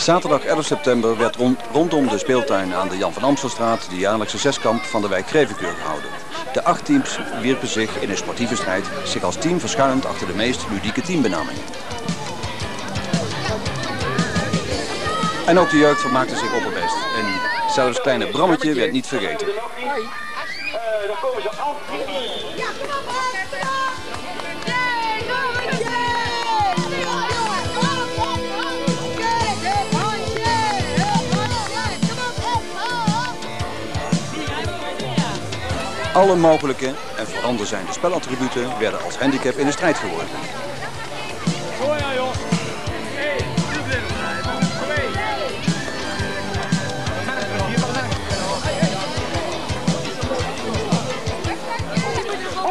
Zaterdag 11 september werd rondom de speeltuin aan de Jan van Amstelstraat de jaarlijkse zeskamp van de wijk Grevenkeur gehouden. De acht teams wierpen zich in een sportieve strijd zich als team verschuilend achter de meest ludieke teambenaming. En ook de jeugd vermaakte zich opperbest. En zelfs kleine Brammetje werd niet vergeten. Alle mogelijke en voorhanden zijnde spelattributen werden als handicap in de strijd geworpen.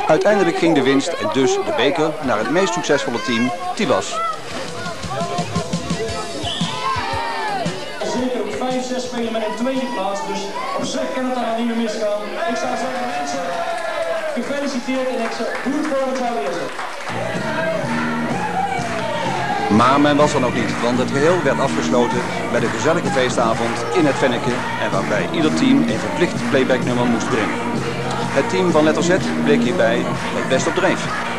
Uiteindelijk ging de winst en dus de beker naar het meest succesvolle team, Tivas. Zeker op 5, 6 spelen met een tweede plaats, dus op zich kan het dan niet meer misgaan. Ik zou zeggen gefeliciteerd en ik goed voor het weer. Maar men was er nog niet, want het geheel werd afgesloten met een gezellige feestavond in het Venneke en waarbij ieder team een verplicht playbacknummer moest brengen. Het team van Letter Z bleek hierbij het best op dreef.